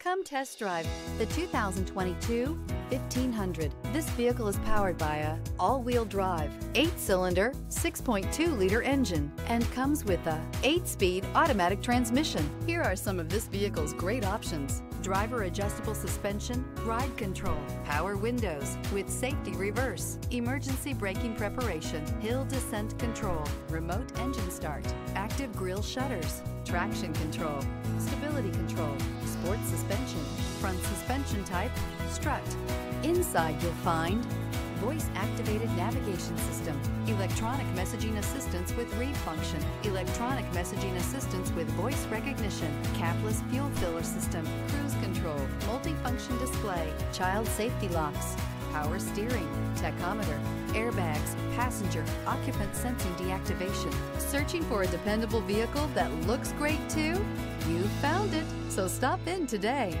Come test drive the 2022 1500. This vehicle is powered by a all-wheel drive, 8-cylinder, 6.2-liter engine and comes with a 8-speed automatic transmission. Here are some of this vehicle's great options. Driver adjustable suspension, ride control, power windows with safety reverse, emergency braking preparation, hill descent control, remote engine start, active grille shutters, traction control, stability control, sport suspension, suspension type, strut. Inside you'll find voice-activated navigation system, electronic messaging assistance with read function, electronic messaging assistance with voice recognition, capless fuel filler system, cruise control, multifunction display, child safety locks, power steering, tachometer, airbags, passenger, occupant sensing deactivation. Searching for a dependable vehicle that looks great too? You found it, so stop in today.